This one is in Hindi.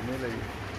तो मिलेगी।